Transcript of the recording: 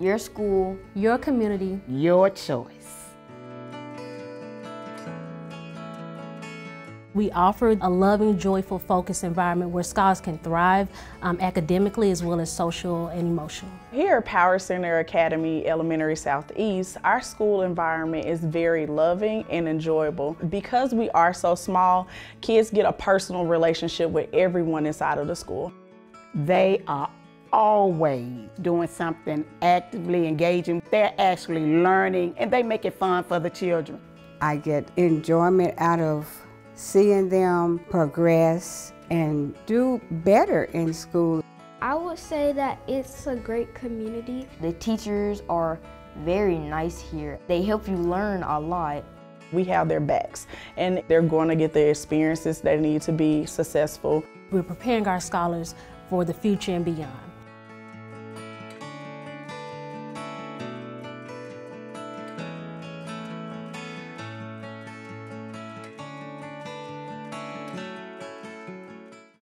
Your school. Your community. Your choice. We offer a loving, joyful, focused environment where scholars can thrive um, academically as well as social and emotional. Here at Power Center Academy Elementary Southeast, our school environment is very loving and enjoyable. Because we are so small, kids get a personal relationship with everyone inside of the school. They are always doing something actively engaging. They're actually learning and they make it fun for the children. I get enjoyment out of seeing them progress and do better in school. I would say that it's a great community. The teachers are very nice here. They help you learn a lot. We have their backs and they're going to get the experiences they need to be successful. We're preparing our scholars for the future and beyond.